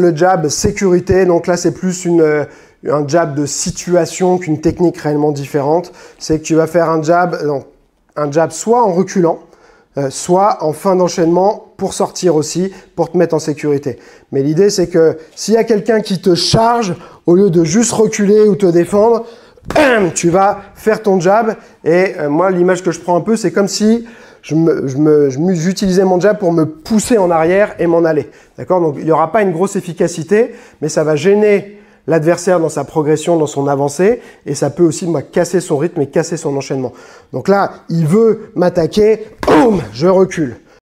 Le jab sécurité, donc là c'est plus euh, un jab de situation qu'une technique réellement différente. C'est que tu vas faire un jab, un jab soit en reculant, euh, soit en fin d'enchaînement pour sortir aussi, pour te mettre en sécurité. Mais l'idée c'est que s'il y a quelqu'un qui te charge, au lieu de juste reculer ou te défendre, tu vas faire ton jab. Et euh, moi l'image que je prends un peu, c'est comme si j'utilisais mon jab pour me pousser en arrière et m'en aller. D'accord? Donc il n'y aura pas une grosse efficacité, mais ça va gêner l'adversaire dans sa progression, dans son avancée, et ça peut aussi moi, casser son rythme et casser son enchaînement. Donc là, il veut m'attaquer, boum, je recule.